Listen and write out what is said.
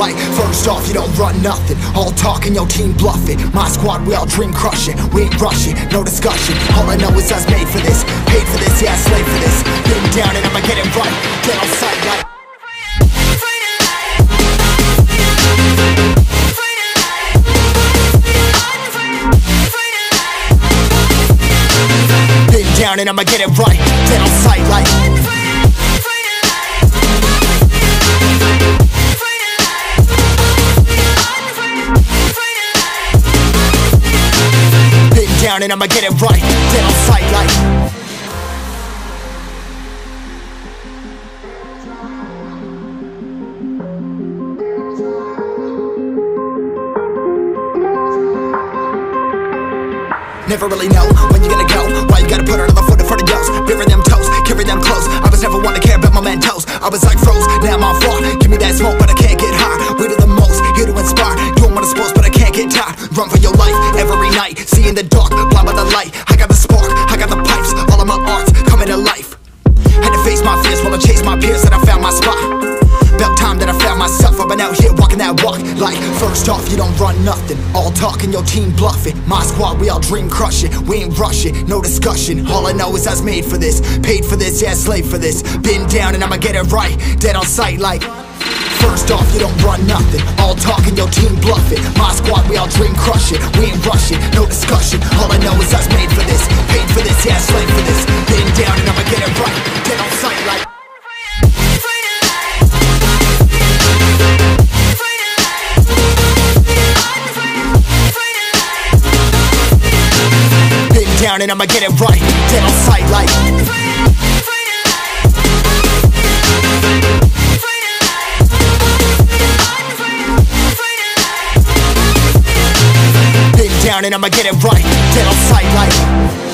Like, first off, you don't run nothing. All talking, your team bluffing. My squad, we all dream crushing. We ain't rushing, no discussion. All I know is I was made for this. Paid for this, yeah, slave for this. Been down and I'ma get it right. Get on sight like. Been down and I'ma get it right. Dead on sight like. Down and I'ma get it right. Dead on sight like. Never really know when you gonna go. Why you gotta put another foot in front of yours? Bury them toes, carry them close. I was never one to care about my mentos. I was like fears while I chase my peers, and I found my spot. About time that I found myself. I've been out here walking that walk. Like, first off, you don't run nothing. All talking, your team bluffing. My squad, we all dream crushing. We ain't rushing, no discussion. All I know is I was made for this. Paid for this, yeah, slave for this. Been down and I'ma get it right. Dead on sight, like. First off, you don't run nothing. All talking, your team bluffing. My squad, we all dream crushing. We ain't rushing, no discussion. All I know is I was made down and I'ma get it right. Dead on sight, like. Been down and I'ma get it right. Dead on sight, like.